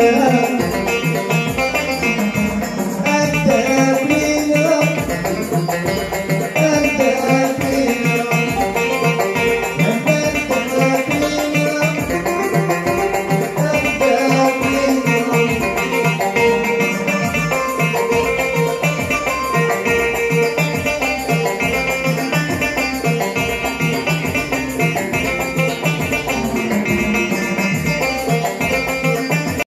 Bismillah